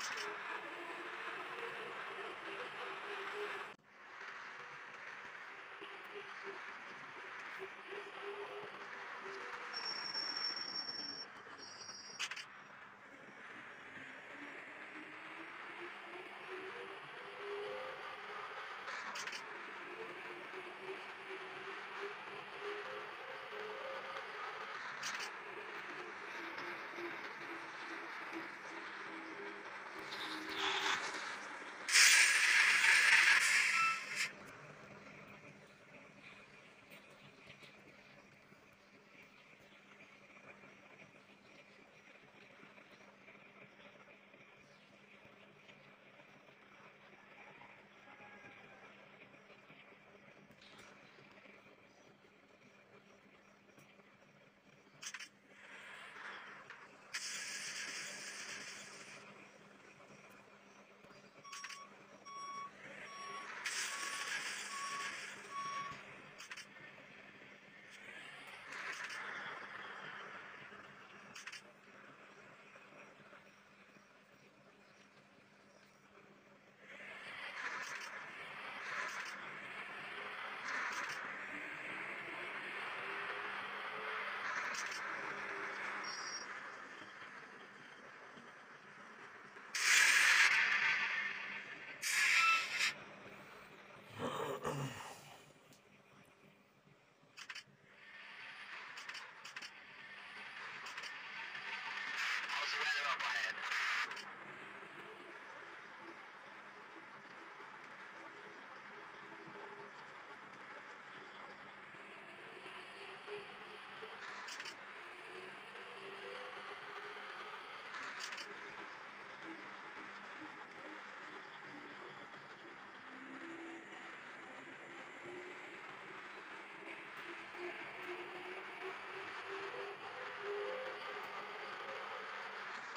you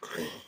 Cool.